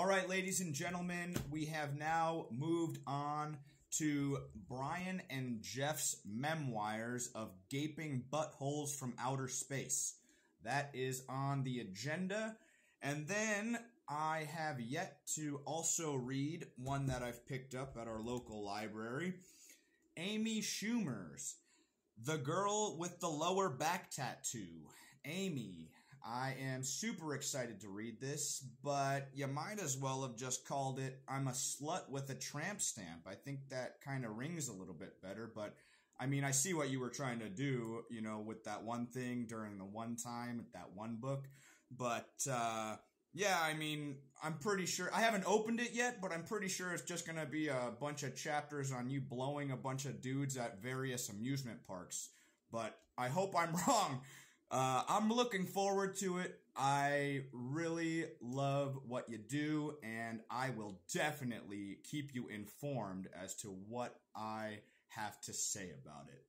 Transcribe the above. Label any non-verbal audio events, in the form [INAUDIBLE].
All right, ladies and gentlemen, we have now moved on to Brian and Jeff's memoirs of Gaping Buttholes from Outer Space. That is on the agenda. And then I have yet to also read one that I've picked up at our local library Amy Schumer's The Girl with the Lower Back Tattoo. Amy, I am super excited to read this, but you might as well have just called it I'm a Slut with a Tramp Stamp. I think that kind of rings a little bit better, but I mean, I see what you were trying to do, you know, with that one thing during the one time with that one book, but, uh, yeah, I mean, I'm pretty sure. I haven't opened it yet, but I'm pretty sure it's just going to be a bunch of chapters on you blowing a bunch of dudes at various amusement parks. But I hope I'm [LAUGHS] wrong. Uh, I'm looking forward to it. I really love what you do, and I will definitely keep you informed as to what I have to say about it.